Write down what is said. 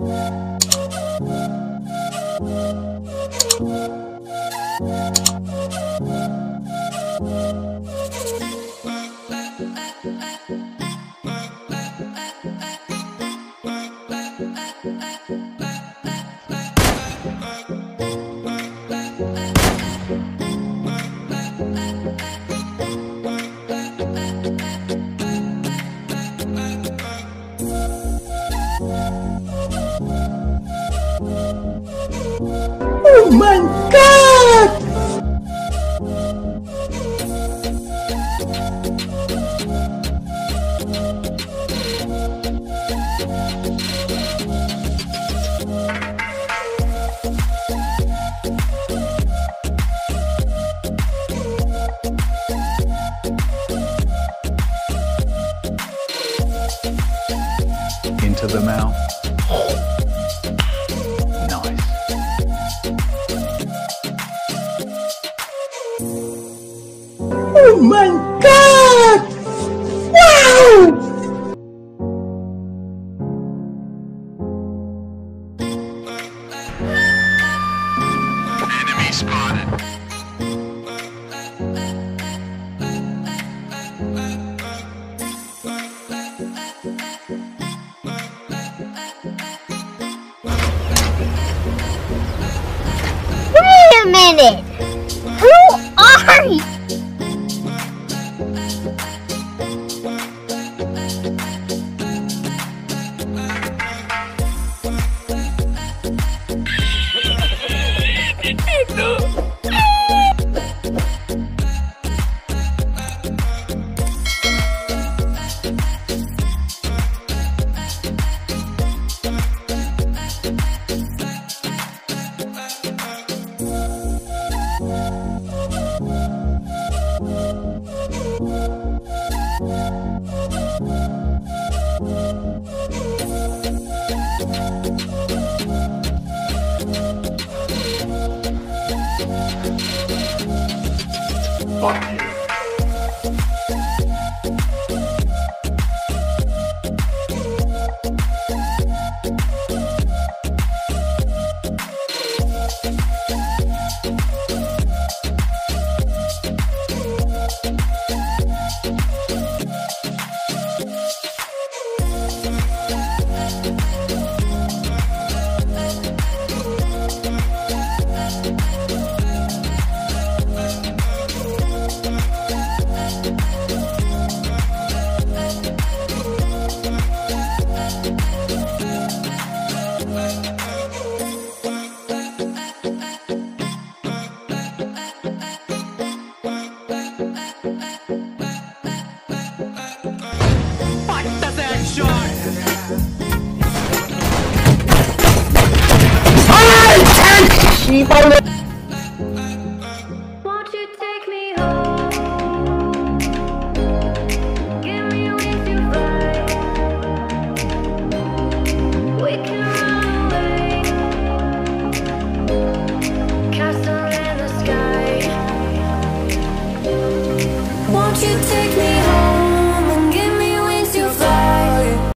you my god! into the mouth. A minute! Who are you? Fuck you. Quay